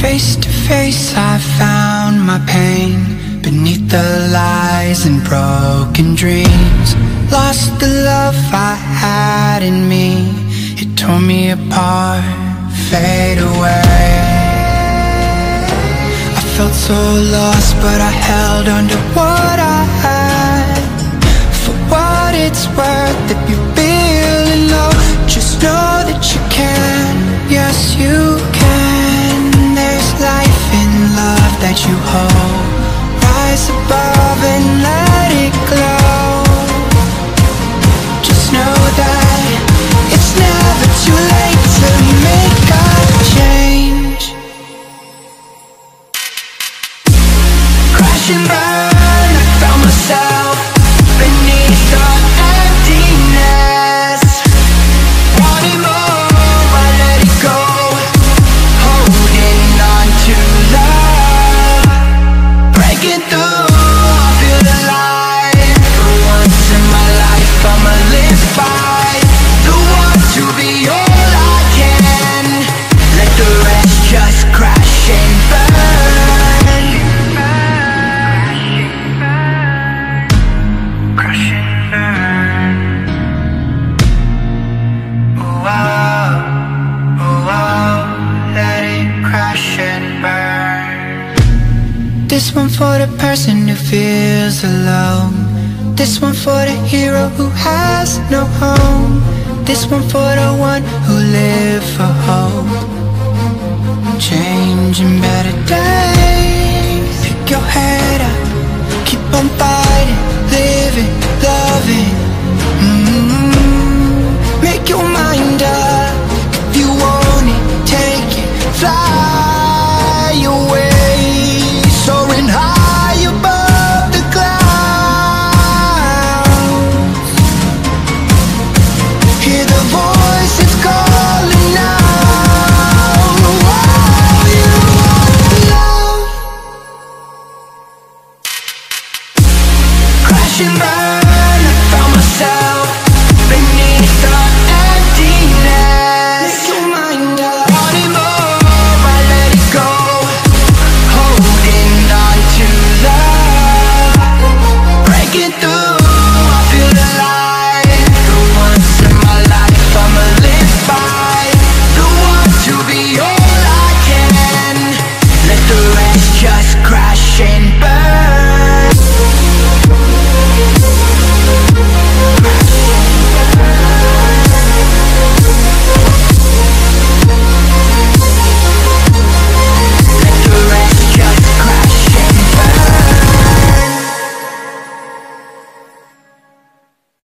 Face to face I found my pain Beneath the lies and broken dreams. Lost the love I had in me. It tore me apart, fade away. I felt so lost but I held on to what I had. For what it's worth you have. This one for the person who feels alone. This one for the hero who has no home. This one for the one who lives for hope. Changing better days. Pick your head up. Keep on fighting, living, loving. Rushing by, I found myself.